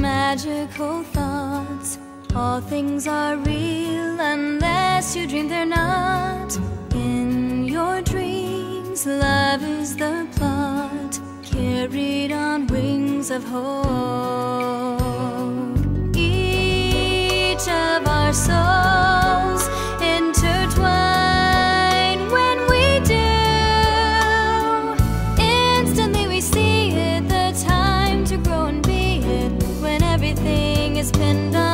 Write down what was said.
magical thoughts. All things are real unless you dream they're not. In your dreams, love is the plot, carried on wings of hope. is pinned on.